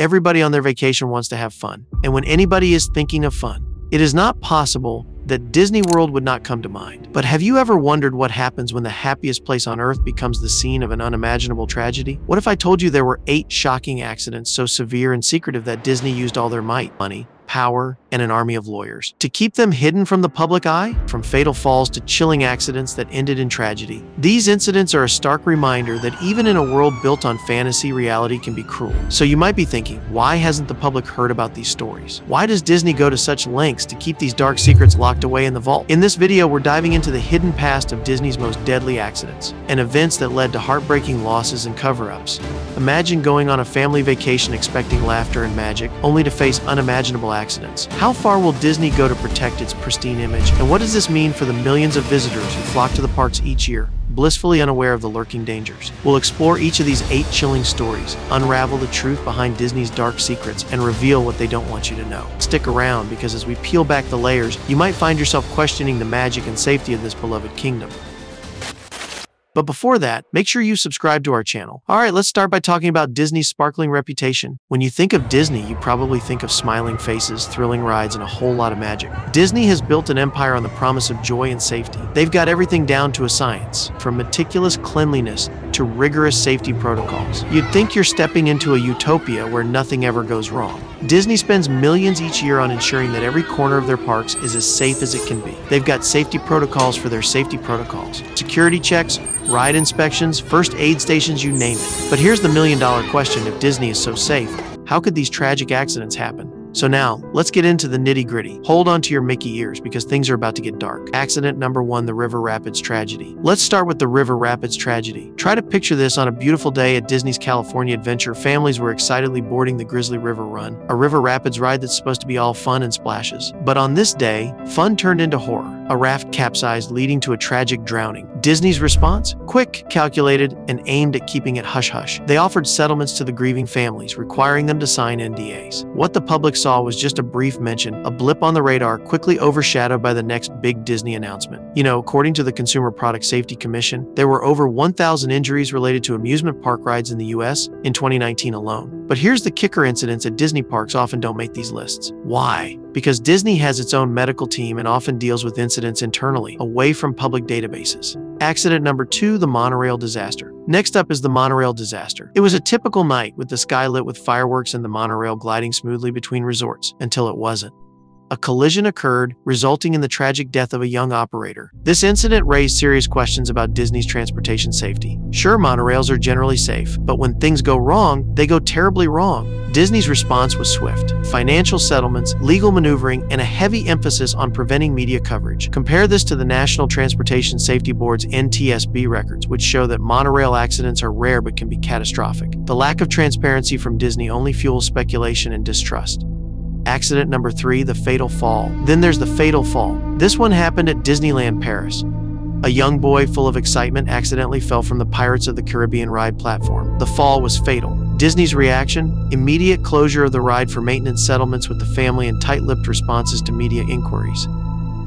Everybody on their vacation wants to have fun. And when anybody is thinking of fun, it is not possible that Disney World would not come to mind. But have you ever wondered what happens when the happiest place on earth becomes the scene of an unimaginable tragedy? What if I told you there were eight shocking accidents so severe and secretive that Disney used all their might, money, power, and an army of lawyers. To keep them hidden from the public eye, from fatal falls to chilling accidents that ended in tragedy. These incidents are a stark reminder that even in a world built on fantasy, reality can be cruel. So you might be thinking, why hasn't the public heard about these stories? Why does Disney go to such lengths to keep these dark secrets locked away in the vault? In this video, we're diving into the hidden past of Disney's most deadly accidents and events that led to heartbreaking losses and cover-ups. Imagine going on a family vacation expecting laughter and magic, only to face unimaginable accidents. How far will Disney go to protect its pristine image? And what does this mean for the millions of visitors who flock to the parks each year? blissfully unaware of the lurking dangers. We'll explore each of these eight chilling stories, unravel the truth behind Disney's dark secrets, and reveal what they don't want you to know. Stick around because as we peel back the layers, you might find yourself questioning the magic and safety of this beloved kingdom. But before that, make sure you subscribe to our channel. Alright, let's start by talking about Disney's sparkling reputation. When you think of Disney, you probably think of smiling faces, thrilling rides, and a whole lot of magic. Disney has built an empire on the promise of joy and safety. They've got everything down to a science, from meticulous cleanliness to rigorous safety protocols. You'd think you're stepping into a utopia where nothing ever goes wrong. Disney spends millions each year on ensuring that every corner of their parks is as safe as it can be. They've got safety protocols for their safety protocols, security checks, ride inspections, first aid stations, you name it. But here's the million dollar question if Disney is so safe, how could these tragic accidents happen? So now, let's get into the nitty gritty. Hold on to your Mickey ears because things are about to get dark. Accident number one, the River Rapids tragedy. Let's start with the River Rapids tragedy. Try to picture this on a beautiful day at Disney's California Adventure. Families were excitedly boarding the Grizzly River Run, a river rapids ride that's supposed to be all fun and splashes. But on this day, fun turned into horror. A raft capsized, leading to a tragic drowning. Disney's response? Quick, calculated, and aimed at keeping it hush hush. They offered settlements to the grieving families, requiring them to sign NDAs. What the public saw was just a brief mention, a blip on the radar quickly overshadowed by the next big Disney announcement. You know, according to the Consumer Product Safety Commission, there were over 1,000 injuries related to amusement park rides in the US in 2019 alone. But here's the kicker incidents at Disney parks often don't make these lists. Why? Because Disney has its own medical team and often deals with incidents internally, away from public databases. Accident number two, the monorail disaster. Next up is the monorail disaster. It was a typical night with the sky lit with fireworks and the monorail gliding smoothly between resorts, until it wasn't a collision occurred, resulting in the tragic death of a young operator. This incident raised serious questions about Disney's transportation safety. Sure, monorails are generally safe, but when things go wrong, they go terribly wrong. Disney's response was swift. Financial settlements, legal maneuvering, and a heavy emphasis on preventing media coverage. Compare this to the National Transportation Safety Board's NTSB records, which show that monorail accidents are rare but can be catastrophic. The lack of transparency from Disney only fuels speculation and distrust. Accident number three, the fatal fall. Then there's the fatal fall. This one happened at Disneyland Paris. A young boy full of excitement accidentally fell from the Pirates of the Caribbean ride platform. The fall was fatal. Disney's reaction? Immediate closure of the ride for maintenance settlements with the family and tight lipped responses to media inquiries.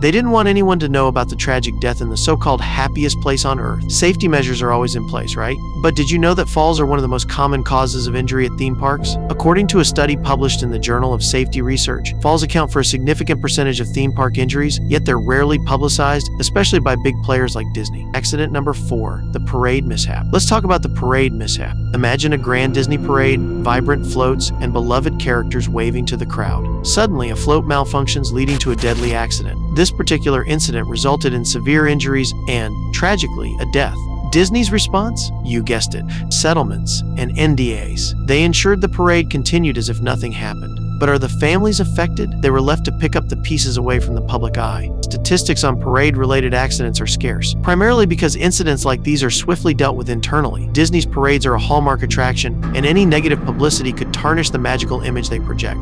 They didn't want anyone to know about the tragic death in the so called happiest place on earth. Safety measures are always in place, right? But did you know that falls are one of the most common causes of injury at theme parks? According to a study published in the Journal of Safety Research, falls account for a significant percentage of theme park injuries, yet they're rarely publicized, especially by big players like Disney. Accident number four the parade mishap. Let's talk about the parade mishap. Imagine a grand Disney parade, vibrant floats, and beloved characters waving to the crowd. Suddenly, a float malfunctions, leading to a deadly accident. This particular incident resulted in severe injuries and, tragically, a death. Disney's response? You guessed it settlements and NDAs. They ensured the parade continued as if nothing happened. But are the families affected? They were left to pick up the pieces away from the public eye. Statistics on parade related accidents are scarce, primarily because incidents like these are swiftly dealt with internally. Disney's parades are a hallmark attraction, and any negative publicity could tarnish the magical image they project.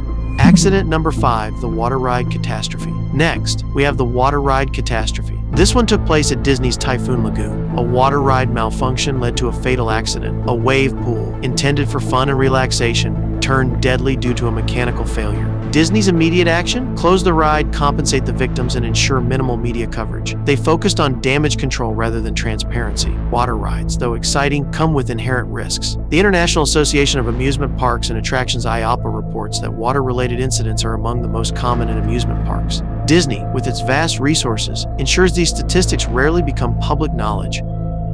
Accident number five, the water ride catastrophe. Next, we have the water ride catastrophe. This one took place at Disney's Typhoon Lagoon. A water ride malfunction led to a fatal accident. A wave pool, intended for fun and relaxation, turned deadly due to a mechanical failure. Disney's immediate action? Close the ride, compensate the victims, and ensure minimal media coverage. They focused on damage control rather than transparency. Water rides, though exciting, come with inherent risks. The International Association of Amusement Parks and Attractions IAAPA reports that water-related incidents are among the most common in amusement parks. Disney, with its vast resources, ensures these statistics rarely become public knowledge.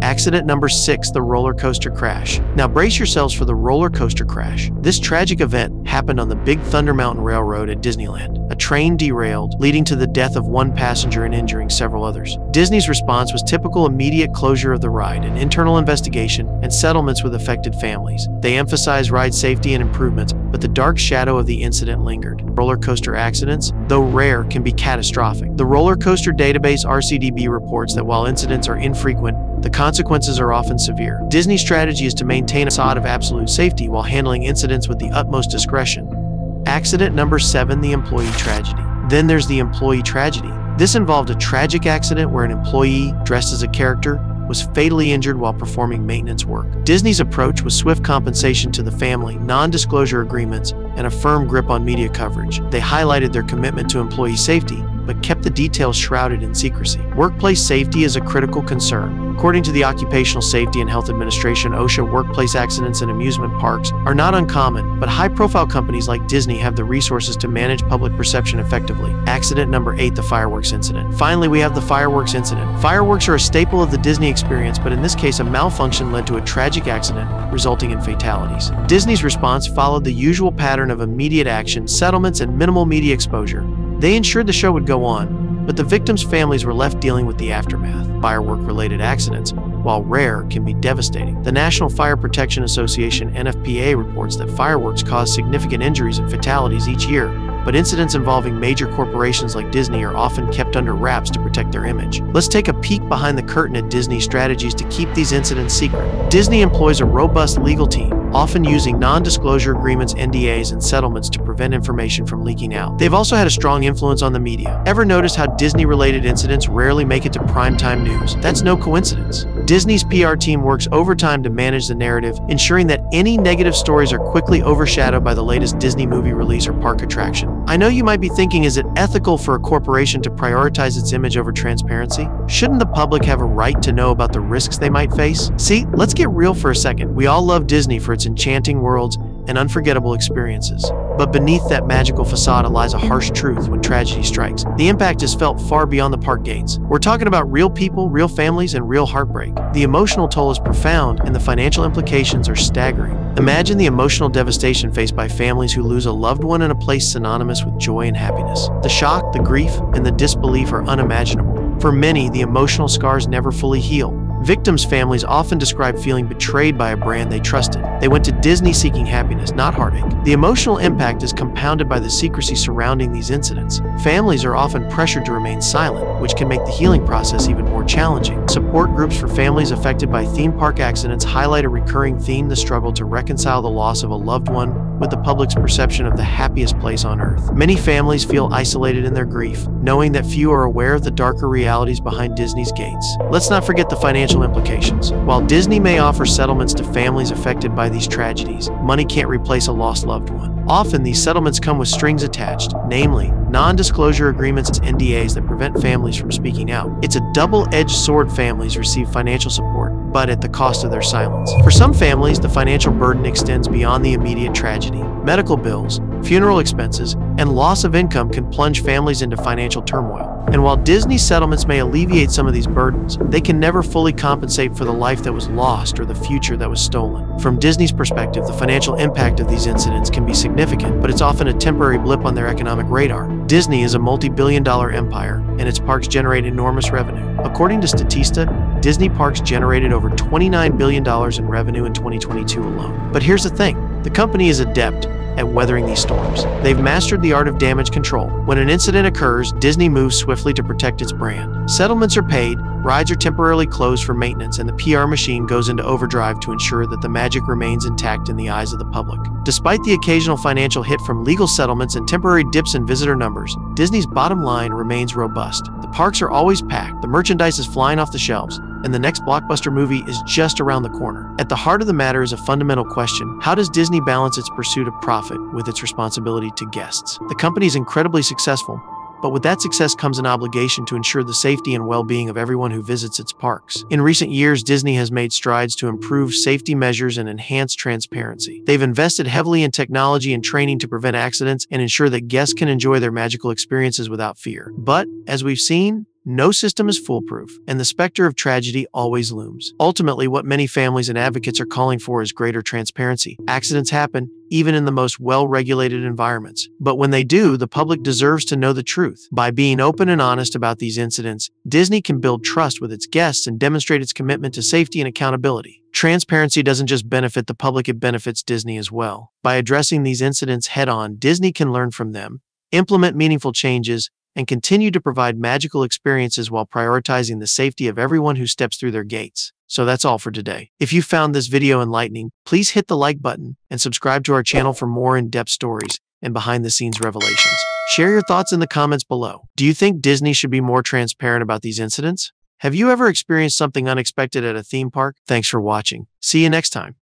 Accident number six, the roller coaster crash. Now brace yourselves for the roller coaster crash. This tragic event happened on the Big Thunder Mountain Railroad at Disneyland. A train derailed, leading to the death of one passenger and injuring several others. Disney's response was typical immediate closure of the ride, an internal investigation, and settlements with affected families. They emphasized ride safety and improvements, but the dark shadow of the incident lingered. Roller coaster accidents, though rare, can be catastrophic. The Roller Coaster Database RCDB reports that while incidents are infrequent, the consequences are often severe. Disney's strategy is to maintain a facade of absolute safety while handling incidents with the utmost discretion. Accident number seven, the employee tragedy. Then there's the employee tragedy. This involved a tragic accident where an employee, dressed as a character, was fatally injured while performing maintenance work. Disney's approach was swift compensation to the family, non disclosure agreements, and a firm grip on media coverage. They highlighted their commitment to employee safety, but kept the details shrouded in secrecy. Workplace safety is a critical concern. According to the Occupational Safety and Health Administration, OSHA, workplace accidents in amusement parks are not uncommon, but high profile companies like Disney have the resources to manage public perception effectively. Accident number eight the fireworks incident. Finally, we have the fireworks incident. Fireworks are a staple of the Disney experience, but in this case, a malfunction led to a tragic accident, resulting in fatalities. Disney's response followed the usual pattern of immediate action, settlements, and minimal media exposure. They ensured the show would go on, but the victims' families were left dealing with the aftermath. Firework related accidents, while rare, can be devastating. The National Fire Protection Association NFPA reports that fireworks cause significant injuries and fatalities each year, but incidents involving major corporations like Disney are often kept under wraps to protect their image. Let's take a peek behind the curtain at Disney's strategies to keep these incidents secret. Disney employs a robust legal team, often using non disclosure agreements, NDAs, and settlements to prevent information from leaking out. They've also had a strong influence on the media. Ever notice how Disney related incidents rarely make it to primetime news? That's no coincidence. Disney's PR team works overtime to manage the narrative, ensuring that any negative stories are quickly overshadowed by the latest Disney movie release or park attraction. I know you might be thinking, is it ethical for a corporation to prioritize its image over transparency? Shouldn't the public have a right to know about the risks they might face? See, let's get real for a second. We all love Disney for its enchanting worlds and unforgettable experiences. But beneath that magical facade lies a harsh truth when tragedy strikes. The impact is felt far beyond the park gates. We're talking about real people, real families, and real heartbreak. The emotional toll is profound, and the financial implications are staggering. Imagine the emotional devastation faced by families who lose a loved one in a place synonymous with joy and happiness. The shock, the grief, and the disbelief are unimaginable. For many, the emotional scars never fully heal. Victims' families often describe feeling betrayed by a brand they trusted. They went to Disney seeking happiness, not heartache. The emotional impact is compounded by the secrecy surrounding these incidents. Families are often pressured to remain silent, which can make the healing process even more challenging. Support groups for families affected by theme park accidents highlight a recurring theme the struggle to reconcile the loss of a loved one with the public's perception of the happiest place on earth. Many families feel isolated in their grief, knowing that few are aware of the darker realities behind Disney's gates. Let's not forget the financial implications. While Disney may offer settlements to families affected by these tragedies, money can't replace a lost loved one. Often, these settlements come with strings attached, namely, non disclosure agreements and NDAs that prevent families from speaking out. It's a double edged sword families receive financial support, but at the cost of their silence. For some families, the financial burden extends beyond the immediate tragedy. Medical bills, funeral expenses, and loss of income can plunge families into financial turmoil. And while Disney settlements may alleviate some of these burdens, they can never fully compensate for the life that was lost or the future that was stolen. From Disney's perspective, the financial impact of these incidents can be significant, but it's often a temporary blip on their economic radar. Disney is a multi billion dollar empire, and its parks generate enormous revenue. According to Statista, Disney parks generated over $29 billion in revenue in 2022 alone. But here's the thing the company is adept at weathering these storms. They've mastered the art of damage control. When an incident occurs, Disney moves swiftly to protect its brand. Settlements are paid, rides are temporarily closed for maintenance, and the PR machine goes into overdrive to ensure that the magic remains intact in the eyes of the public. Despite the occasional financial hit from legal settlements and temporary dips in visitor numbers, Disney's bottom line remains robust. The parks are always packed, the merchandise is flying off the shelves, and the next blockbuster movie is just around the corner. At the heart of the matter is a fundamental question How does Disney balance its pursuit of profit with its responsibility to guests? The company is incredibly successful, but with that success comes an obligation to ensure the safety and well being of everyone who visits its parks. In recent years, Disney has made strides to improve safety measures and enhance transparency. They've invested heavily in technology and training to prevent accidents and ensure that guests can enjoy their magical experiences without fear. But, as we've seen, no system is foolproof, and the specter of tragedy always looms. Ultimately, what many families and advocates are calling for is greater transparency. Accidents happen, even in the most well regulated environments. But when they do, the public deserves to know the truth. By being open and honest about these incidents, Disney can build trust with its guests and demonstrate its commitment to safety and accountability. Transparency doesn't just benefit the public, it benefits Disney as well. By addressing these incidents head on, Disney can learn from them, implement meaningful changes, and continue to provide magical experiences while prioritizing the safety of everyone who steps through their gates. So that's all for today. If you found this video enlightening, please hit the like button and subscribe to our channel for more in-depth stories and behind-the-scenes revelations. Share your thoughts in the comments below. Do you think Disney should be more transparent about these incidents? Have you ever experienced something unexpected at a theme park? Thanks for watching. See you next time.